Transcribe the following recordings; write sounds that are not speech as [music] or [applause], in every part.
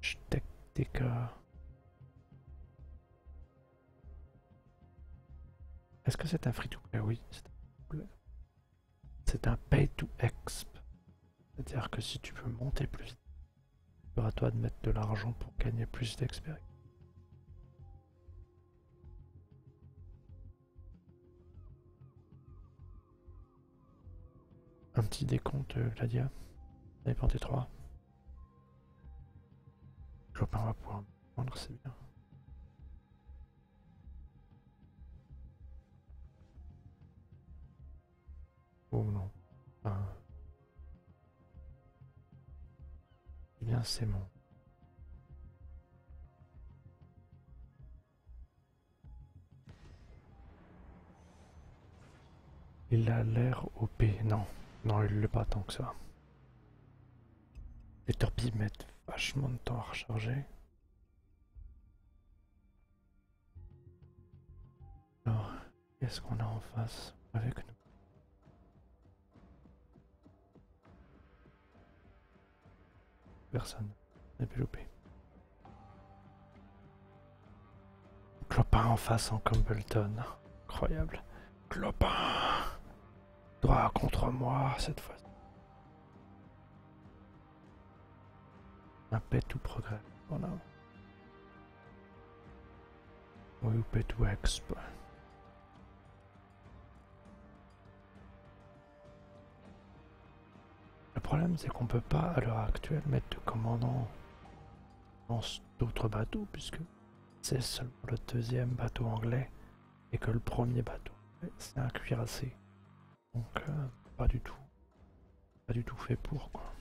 Stektika. Est-ce que c'est un free-to-play Oui, c'est un C'est un pay-to-exp. C'est-à-dire que si tu veux monter plus tu à toi de mettre de l'argent pour gagner plus d'expérience. Un petit décompte, euh, Gladia. Ça dépend des trois. Clopin va pouvoir me prendre, c'est bien. Oh non. Ah. Eh bien, c'est bon. Il a l'air OP. Non. Non, il l'est pas tant que ça. Les torpilles mettent vachement de temps à recharger. Alors, qu'est-ce qu'on a en face avec nous? Personne. Développé. Clopin en face en Completon. Incroyable. Clopin Toi contre moi cette fois. Pet ou progrès. Voilà. Oui, ou pet ou exp. Le problème, c'est qu'on peut pas à l'heure actuelle mettre de commandant dans d'autres bateaux, puisque c'est seulement le deuxième bateau anglais et que le premier bateau, c'est un cuirassé. Donc, euh, pas du tout. Pas du tout fait pour, quoi.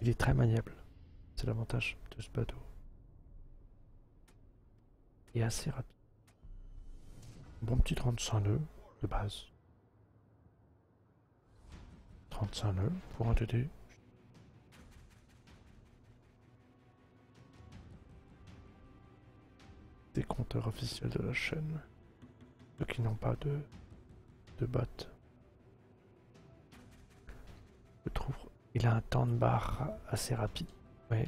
Il est très maniable. C'est l'avantage de ce bateau. Et assez rapide. Bon petit 35 nœuds de base. 35 nœuds pour un TD. Des compteurs officiels de la chaîne. Ceux qui n'ont pas de, de trouve il a un temps de barre assez rapide. Oui,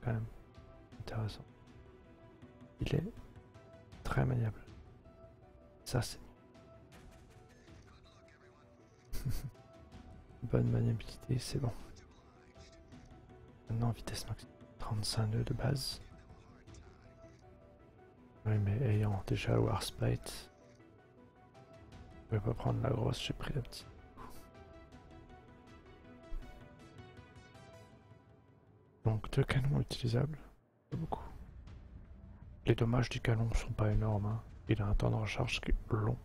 quand même. Intéressant. Il est très maniable. Ça c'est [laughs] Bonne maniabilité, c'est bon. Maintenant vitesse maximum 35 nœuds de base. Oui mais ayant déjà Warspite, je vais pas prendre la grosse, j'ai pris la petite. Donc deux canons utilisables, beaucoup. Les dommages du canon sont pas énormes, hein. il a un temps de recharge qui est long.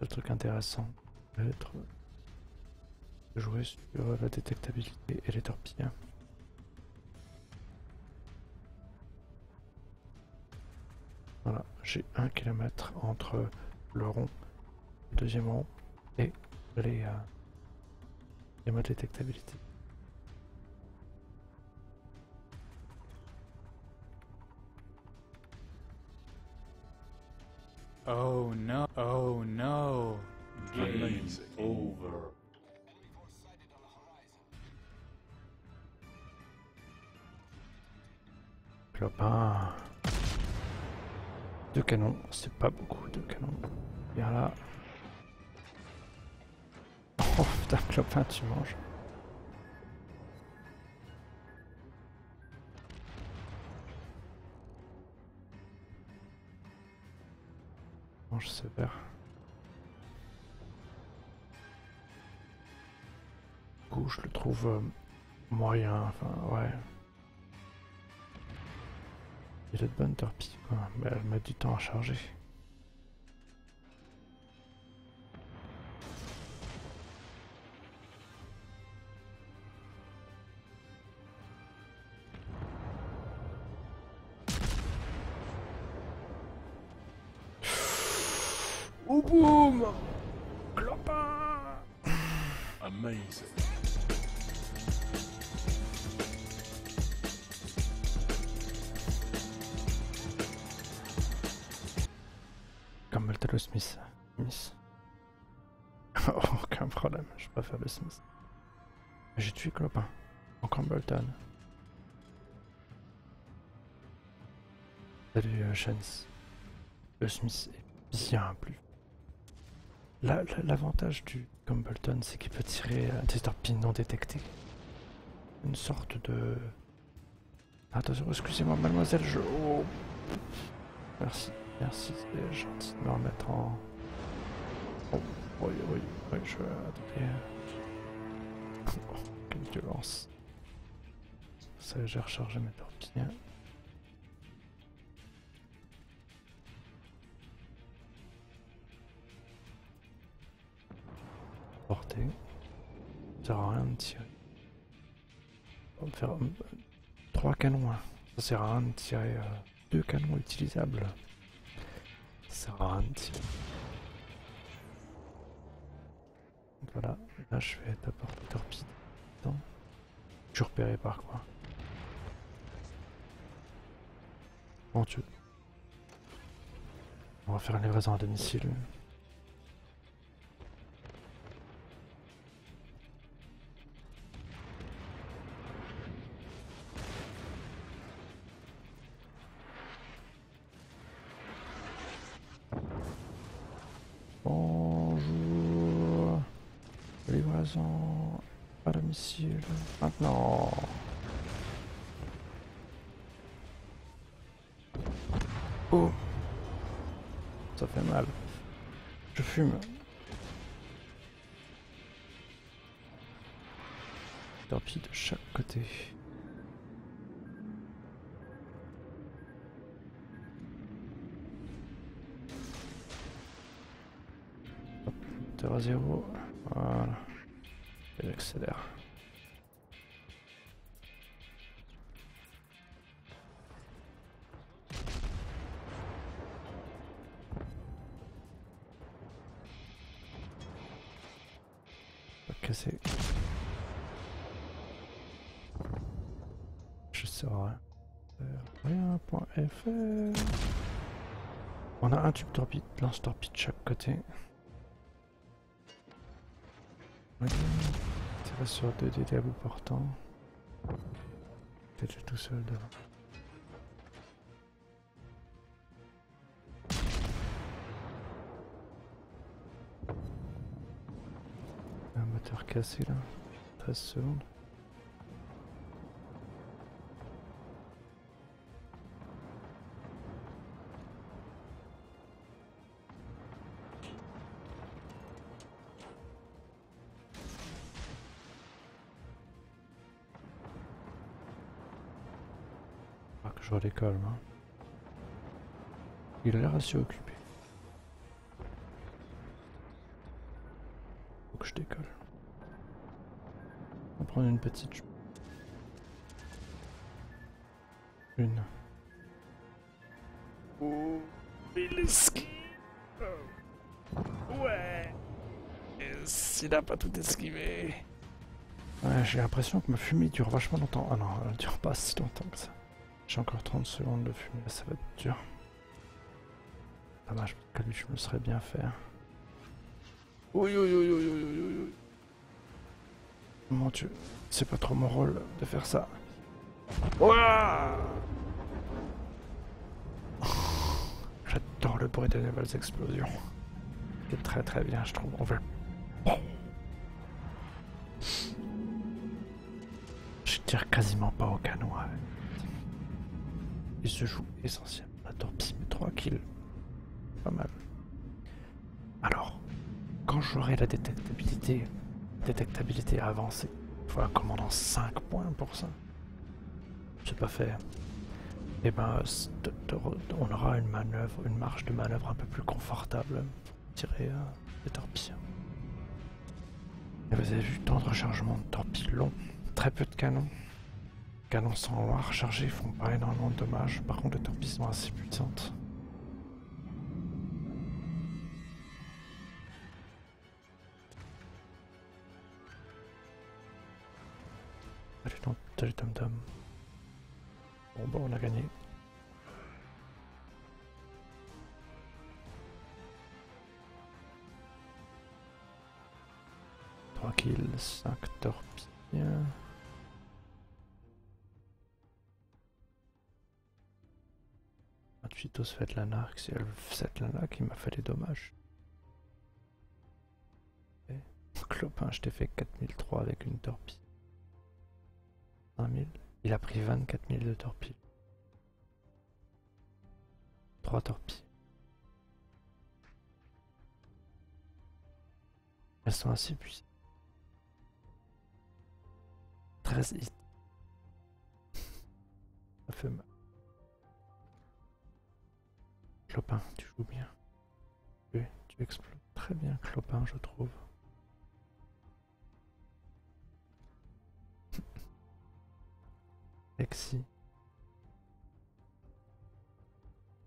Le truc intéressant va être de jouer sur la détectabilité et les torpilles. Voilà, j'ai un kilomètre entre le rond, le deuxième rond et les, euh, les modes détectabilité. Oh no, oh no. Game over. Clopin. Deux canons, c'est pas beaucoup de canons. Viens là. Oh putain, Clopin, tu manges. Mange ce. Du coup, je le trouve euh, moyen, enfin, ouais. Il a de bonnes torpilles, quoi. Mais elle met du temps à charger. Oh boum Clopin Amazing. [laughs] Aucun problème, je préfère le Smith. J'ai tué Clopin en Campbellton. Salut euh, Chance. Le Smith est bien plus. La- la- L'avantage du Campbellton, c'est qu'il peut tirer un des torpilles non détecté. Une sorte de. Attention, excusez-moi, mademoiselle, je. Oh. Merci, merci, c'est gentil de me remettre en. Oh, oui, oui, oui, je. Attendez. Oh, quelle violence. Ça, j'ai rechargé mes torpilles. Portée. Ça sert à rien de tirer. On va faire euh, trois canons. hein. Ça sert à rien de tirer euh, deux canons utilisables. Ça sert à rien de tirer. Donc Voilà, là je vais les torpilles. Attends. Je suis repéré par quoi? Mon dieu. On va faire une livraison à domicile. Livraison à domicile. Maintenant. Oh. Ça fait mal. Je fume. Torpille de chaque côté. Hop, à zéro. Voilà. J'accélère. Casser. Je saurai. Rien.fr On a un tube torpille, lance torpille de chaque côté. Tire sur deux dés à bout portant. Peut-être tout seul devant. Un moteur cassé là. 13 secondes. Je redécolle, moi. Il a l'air assez occupé. Faut que je décolle. On va prendre une petite. Une. Oh, il esquive Ouais S'il a pas tout esquivé Ouais, j'ai l'impression que ma fumée dure vachement longtemps. Ah non, elle dure pas si longtemps que ça. J'ai encore 30 secondes de fumée, ça va être dur. Dommage, lui, je me serais bien fait. Oui, oui, oui, oui. Mon dieu, c'est pas trop mon rôle de faire ça. J'adore le bruit des nouvelles explosions. C'est très très bien, je trouve. On va Je tire quasiment pas au canon. avec. Il se joue la torpille, mais 3 kills. Pas mal. Alors, quand j'aurai la détectabilité, détectabilité avancée, il faut un commandant 5 points pour ça. C'est pas fait. Et ben, de- de- on aura une manœuvre, une marge de manœuvre un peu plus confortable pour tirer euh, des torpilles. Et vous avez vu, temps de rechargement de torpilles long, très peu de canons. Canons sans loin rechargés font pas énormément de dommages, par contre les torpilles sont assez puissantes. Allez, salut Tom Tom. Bon bah on a gagné. Tranquille, 5 torpilles. La narc, c'est là qui m'a fait les dommages. Et, Clopin, je t'ai fait 4003 avec une torpille. 5000. Il a pris 24 000 de torpilles. 3 torpilles. Elles sont assez puissantes. 13 hits. [laughs] Ça fait mal. Clopin, tu joues bien. Oui, tu exploses très bien, Clopin, je trouve. [laughs] Lexi.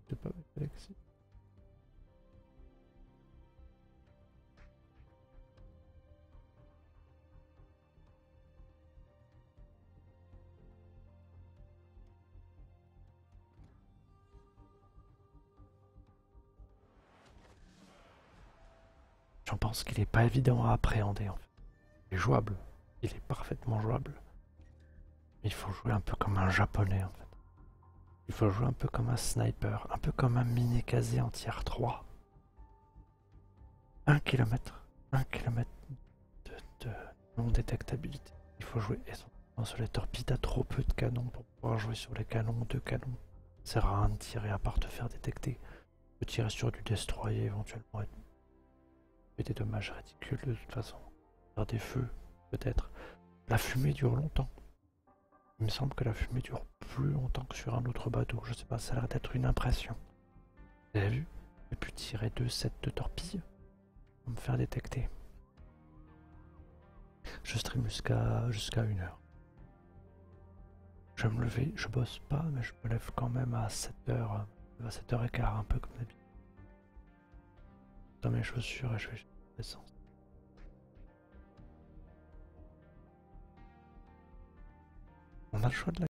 C'est pas avec J'en pense qu'il est pas évident à appréhender en fait. Il est jouable, il est parfaitement jouable. Il faut jouer un peu comme un japonais en fait. Il faut jouer un peu comme un sniper, un peu comme un mini casé en tiers 3. 1 km, 1 km de, non-détectabilité. Il faut jouer essentiellement sur les torpilles. T'as trop peu de canons pour pouvoir jouer sur les canons, deux canons. À rien de tirer à part te faire détecter. Tu peux tirer sur du destroyer éventuellement des dommages ridicules de toute façon. Faire des feux, peut-être. La fumée dure longtemps. Il me semble que la fumée dure plus longtemps que sur un autre bateau. Je sais pas, ça a l'air d'être une impression. Vous avez vu? J'ai pu tirer deux sets de torpilles pour me faire détecter. Je stream jusqu'à une heure. Je me lever, je bosse pas, mais je me lève quand même à 7h, à 7h15, un peu comme d'habitude. Mes chaussures et je vais l'essence. On a le choix de la